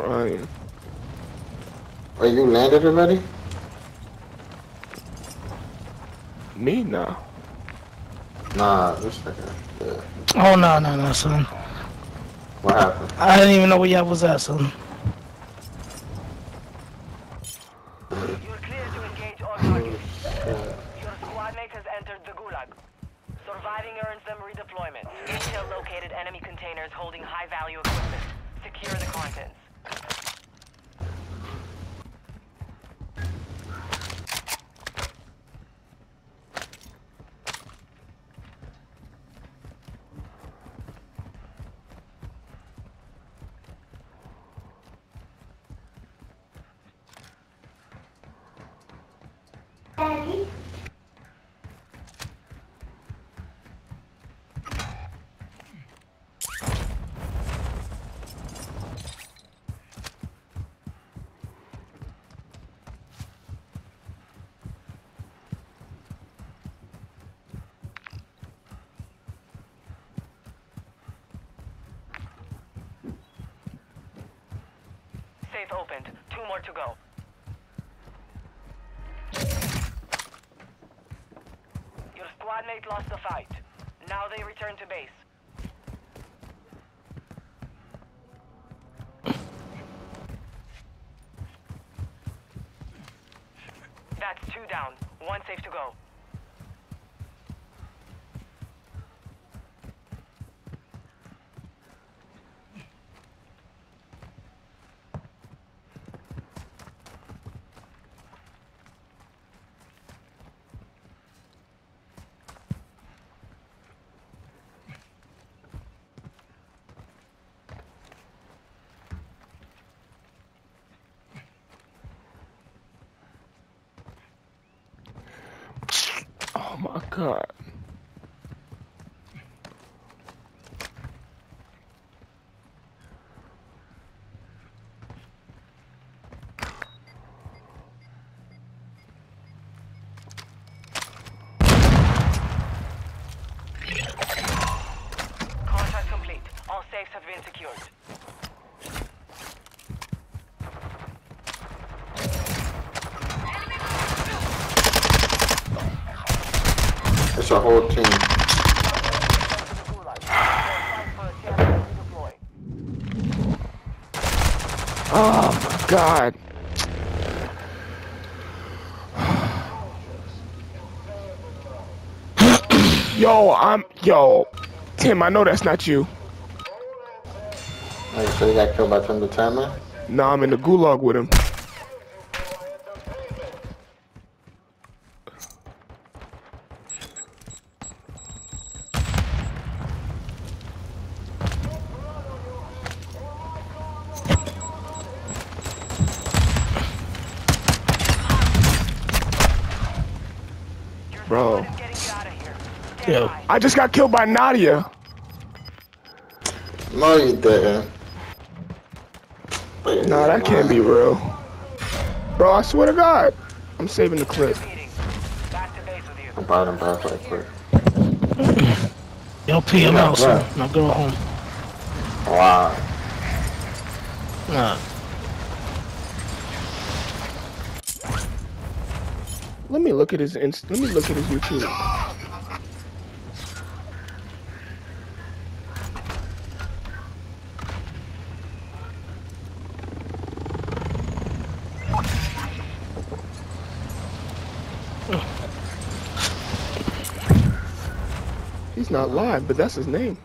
crying. Are you landed already? Me nah. Nah, this nigga. Yeah. Oh no no no son. What happened? I didn't even know where y'all was at son. You're clear to engage all targets. Your squad mate has entered the Gulag. Surviving earns them redeployment. Intel located enemy containers holding high-value equipment. Secure the contents. Safe opened. Two more to go. Your squad mate lost the fight. Now they return to base. That's two down. One safe to go. Oh my god. Contract complete. All safes have been secured. It's a whole team. To the Gulag. Fight for a chance to redeploy. Oh my god. yo, I'm yo. Tim, I know that's not you. Oh, like, so you got killed by Tim the Tatman? Nah, I'm in the gulag with him. Stand Yo. I just got killed by Nadia. No, you didn't. Nah, that can't be real. Bro, I swear to God. I'm saving the clip. Meeting. Back to base. I'm bottom back right quick. Yo P I'm Yeah, out son. Now go home. Wow. Nah. Let me look at his inst let me look at his YouTube. He's not live, but that's his name.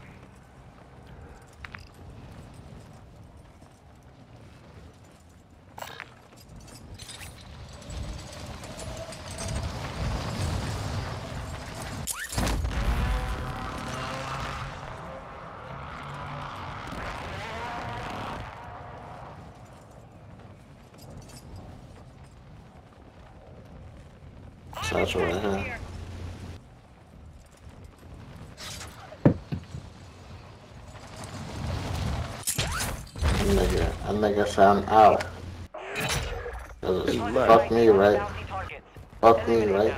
Satchel right here. That nigga, that nigga sound out. 'Cause it's He left. Fuck me, right? Fuck me, right?